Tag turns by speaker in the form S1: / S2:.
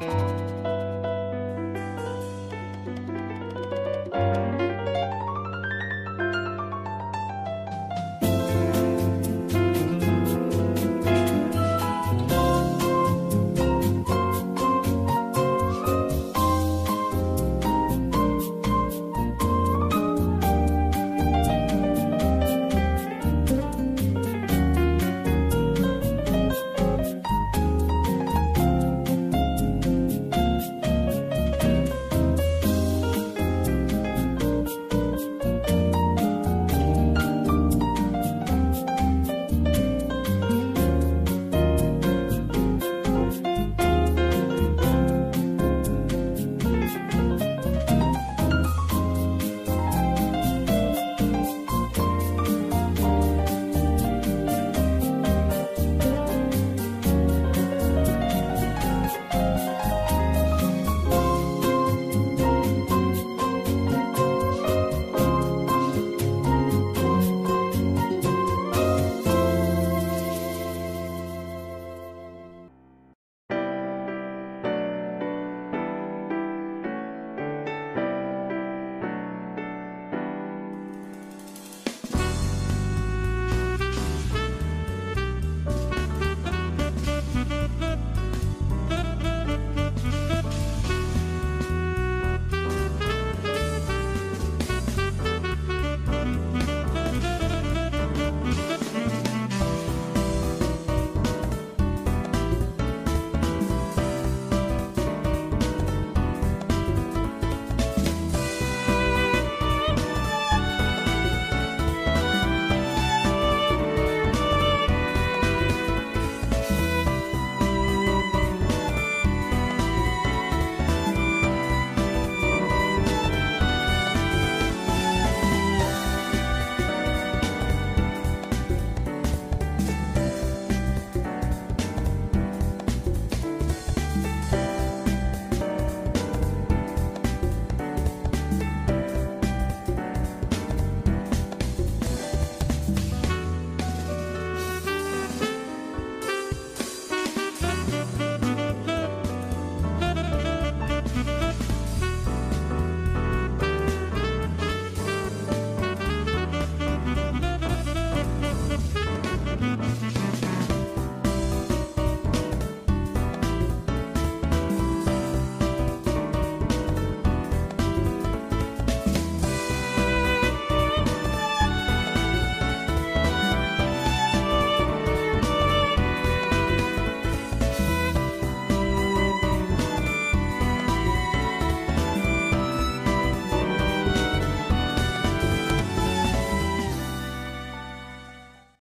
S1: you.